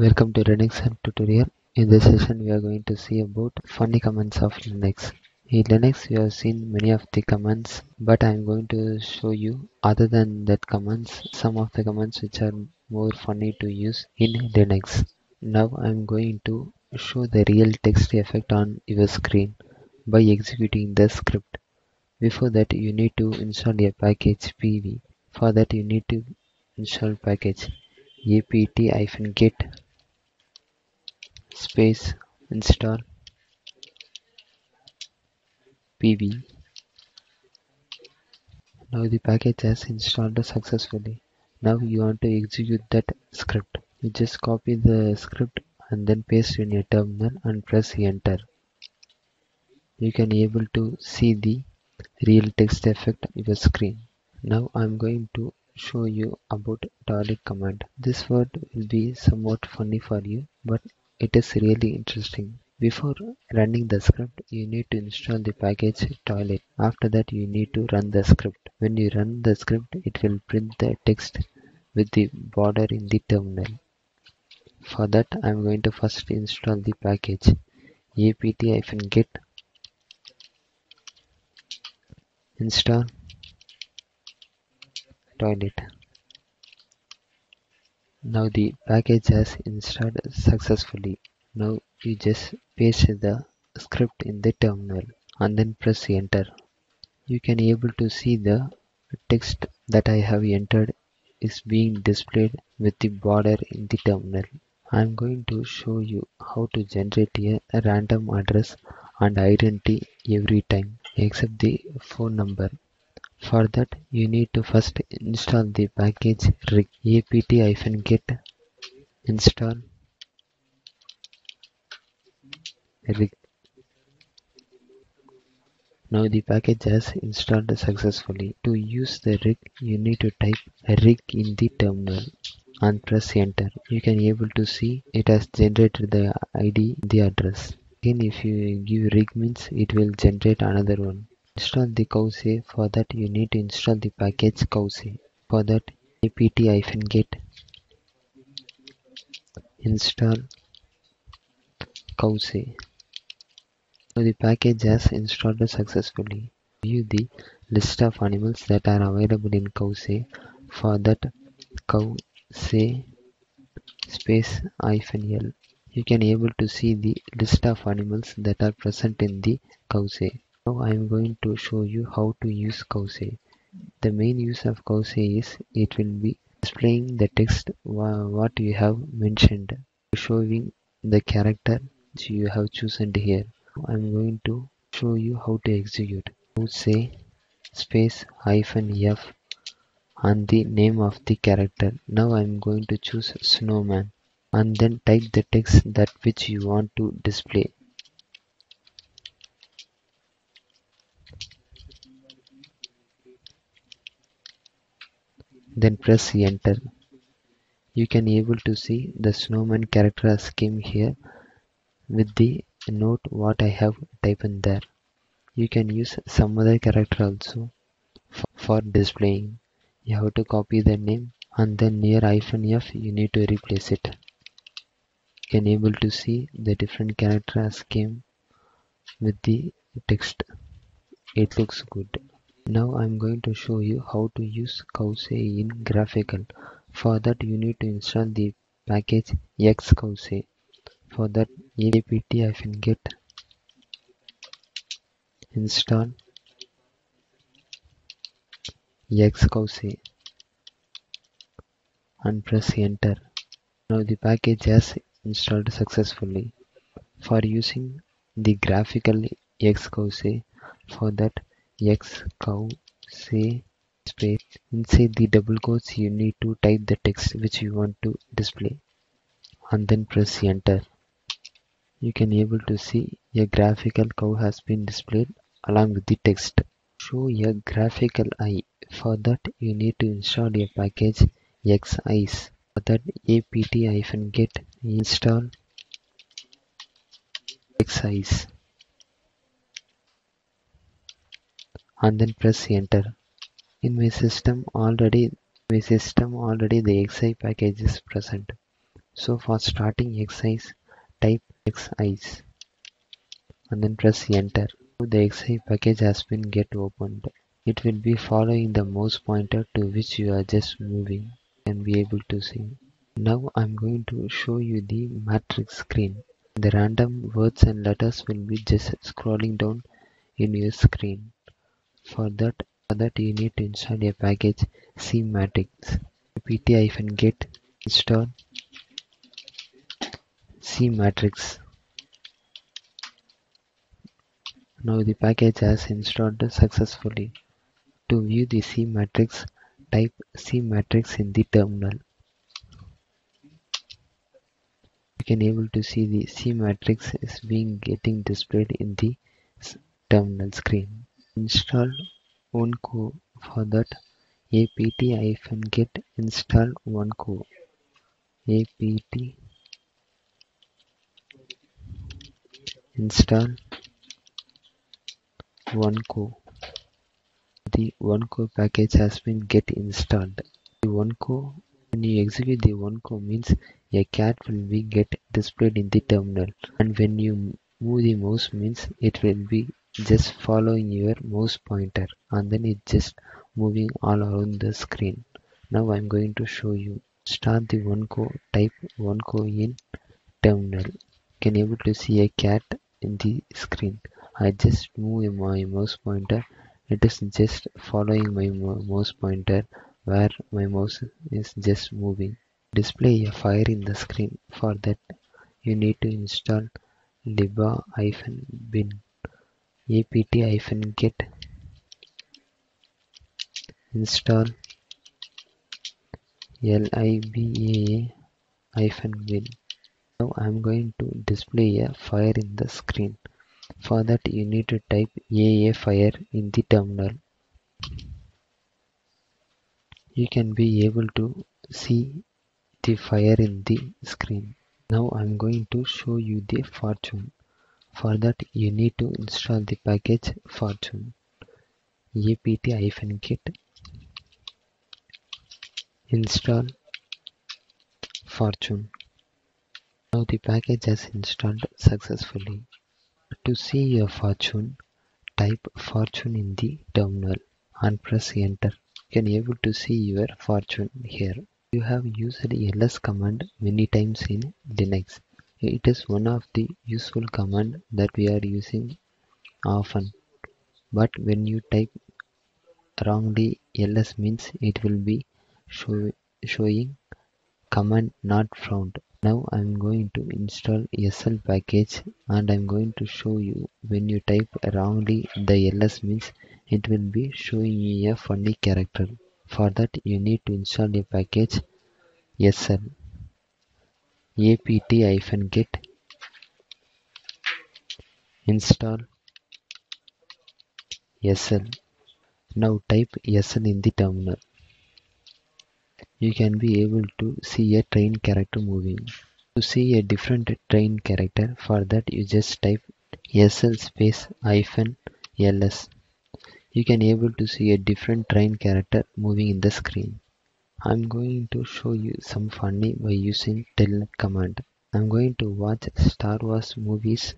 Welcome to Linux Help tutorial. In this session we are going to see about funny commands of Linux. In Linux we have seen many of the commands but I am going to show you other than that commands some of the commands which are more funny to use in Linux. Now I am going to show the real text effect on your screen by executing the script. Before that you need to install a package pv. For that you need to install package apt-get space install pv. Now the package has installed successfully. Now you want to execute that script. You just copy the script and then paste in your terminal and press enter. You can able to see the real text effect on your screen. Now I'm going to show you about toilet command. This word will be somewhat funny for you but it is really interesting. Before running the script, you need to install the package toilet. After that, you need to run the script. When you run the script, it will print the text with the border in the terminal. For that, I am going to first install the package apt-get install toilet. Now the package has installed successfully. Now you just paste the script in the terminal and then press enter. You can able to see the text that I have entered is being displayed with the border in the terminal. I am going to show you how to generate a random address and identity every time except the phone number. For that you need to first install the package rig apt-get install rig. Now the package has installed successfully. To use the rig you need to type rig in the terminal and press enter. You can able to see it has generated the ID the address. Again if you give rig means it will generate another one install the cowsay for that you need to install the package cowsay for that apt-get install cowsay so the package has installed successfully. View the list of animals that are available in cowsay for that cowsay space hyphen l. You can able to see the list of animals that are present in the cowsay now I am going to show you how to use cowsay. The main use of cowsay is it will be displaying the text what you have mentioned, showing the character you have chosen here. I am going to show you how to execute. Cowsay space hyphen f and the name of the character. Now I am going to choose snowman and then type the text that which you want to display. Then press enter. You can able to see the snowman character scheme here with the note what I have typed in there. You can use some other character also for displaying. You have to copy the name and then near hyphen f you need to replace it. You can able to see the different character scheme with the text. It looks good now I'm going to show you how to use Cowsay in graphical. For that you need to install the package xcowsay. For that apt-get install xcowsay and press enter. Now the package has installed successfully. For using the graphical xcowsay, for that x cow say space inside the double quotes you need to type the text which you want to display and then press enter. You can able to see a graphical cow has been displayed along with the text. Show a graphical eye. For that you need to install a package xeyes for that apt-get install xeyes and then press enter in my system already my system already the xeyes package is present So for starting xeyes, type xeyes and then press enter. The xeyes package has been get opened. It will be following the mouse pointer to which you are just moving and be able to see. Now I'm going to show you the matrix screen. The random words and letters will be just scrolling down in your screen. For that, you need to install a package cmatrix. pt-get install cmatrix. Now the package has installed successfully. To view the cmatrix, type cmatrix in the terminal. You can able to see the cmatrix is being getting displayed in the terminal screen. Install oneko for that. Apt-get install oneko. Apt install oneko. The oneko package has been get installed. The oneko when you execute the oneko means a cat will be get displayed in the terminal. And when you move the mouse means it will be just following your mouse pointer and then it just moving all around the screen. Now i'm going to show you start the one oneko type one oneko in terminal. You can able to see a cat in the screen? I just move my mouse pointer. It is just following my mouse pointer where my mouse is just moving. Display a fire in the screen. For that you need to install libaa-bin apt-get install libaa-bin now I'm going to display a fire in the screen. For that you need to type aafire in the terminal. You can be able to see the fire in the screen. Now I'm going to show you the fortune for that you need to install the package fortune apt-get install fortune now the package has installed successfully. To see your fortune type fortune in the terminal and press enter. You can able to see your fortune here. You have used ls command many times in linux it is one of the useful command that we are using often. But when you type wrongly ls means it will be show, showing command not found. Now i'm going to install sl package and i'm going to show you when you type wrongly the ls means it will be showing you a funny character. For that you need to install a package sl apt-get install sl now type sl in the terminal. You can be able to see a train character moving. To see a different train character for that you just type sl space hyphen ls you can able to see a different train character moving in the screen i'm going to show you some funny by using telnet command. I'm going to watch star wars movies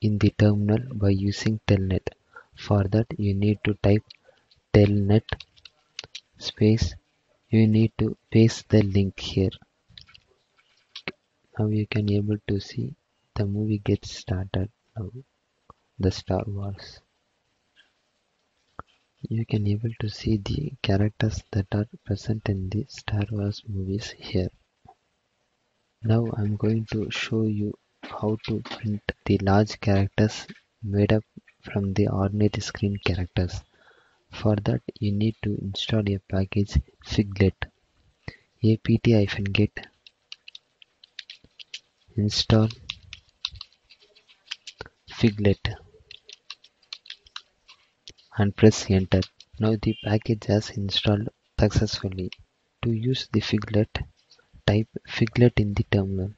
in the terminal by using telnet. For that you need to type telnet space. You need to paste the link here. Now you can able to see the movie gets started now the star wars you can able to see the characters that are present in the star wars movies here. Now i'm going to show you how to print the large characters made up from the ordinary screen characters. For that you need to install a package figlet apt-get install figlet and press enter. Now the package has installed successfully. To use the figlet type figlet in the terminal.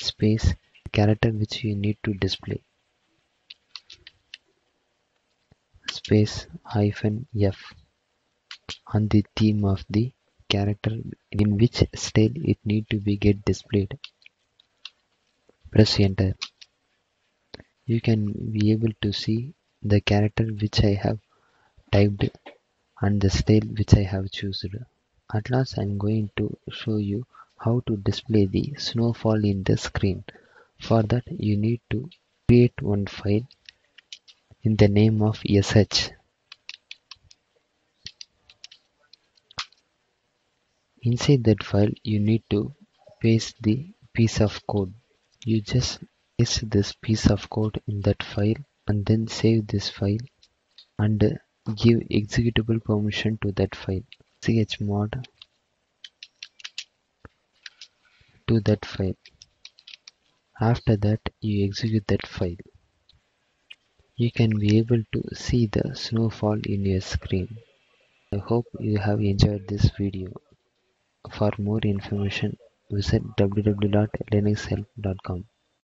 Space character which you need to display. Space hyphen f. On the theme of the character in which style it need to be get displayed. Press enter. You can be able to see the character which I have typed and the style which I have chosen. At last I am going to show you how to display the snowfall in the screen. For that you need to create one file in the name of sh. Inside that file you need to paste the piece of code. You just paste this piece of code in that file and then save this file and give executable permission to that file. chmod to that file. After that you execute that file. You can be able to see the snowfall in your screen. I hope you have enjoyed this video. For more information visit www.linuxhelp.com